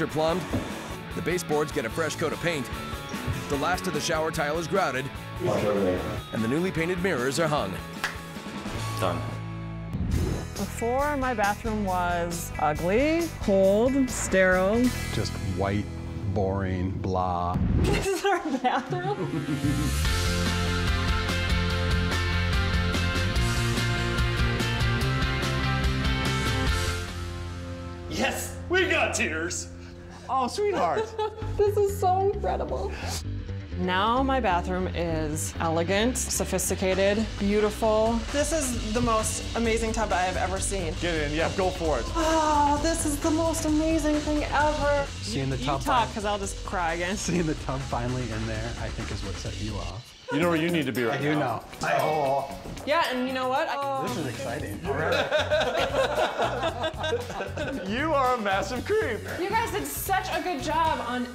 are plumbed, the baseboards get a fresh coat of paint, the last of the shower tile is grouted, and the newly painted mirrors are hung. Done. Before my bathroom was ugly, cold, sterile. Just white, boring, blah. This is our bathroom. Yes, we got tears. Oh, sweetheart. this is so incredible. Now my bathroom is elegant, sophisticated, beautiful. This is the most amazing tub I have ever seen. Get in, yeah, go for it. Oh, this is the most amazing thing ever. Seeing the tub. you tub talk, because I'll just cry again. Seeing the tub finally in there, I think is what set you off. You know where you need to be right I do now. know. Oh, Yeah, and you know what? I- this is exciting. Massive creep. you guys did such a good job on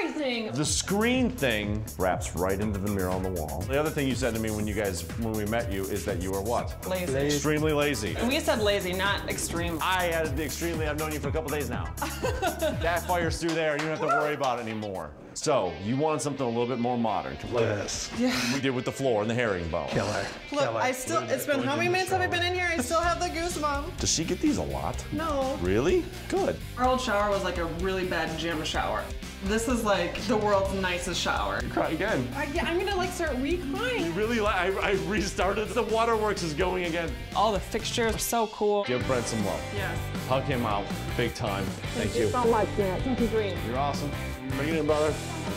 everything. The screen thing wraps right into the mirror on the wall. The other thing you said to me when you guys, when we met you, is that you were what? Lazy. Extremely lazy. We said lazy, not extreme. I added the extremely, I've known you for a couple days now. that fires through there, you don't have to worry about it anymore. So, you wanted something a little bit more modern. Yes. We did with the floor and the herringbone. Killer. Look, Killer. I still, it's been how many minutes have I been in here? I still have the goosebumps. Does she get these a lot? No. Really? Good. Our old shower was like a really bad gym shower. This is like the world's nicest shower. Try again. I, yeah, I'm gonna like start re-crying. You really, like, I, I restarted. The waterworks is going again. All the fixtures are so cool. Give Brent some love. Yes. Hug him out, big time. Thank you. so much, yeah. Thank you, Green. You're awesome. Bring it in, brother.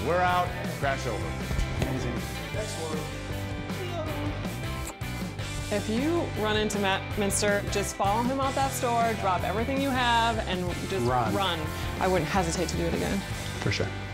We're out. Crash over. Amazing. Next one. If you run into Matt Muenster, just follow him out that store, drop everything you have, and just Run. run. I wouldn't hesitate to do it again. For sure.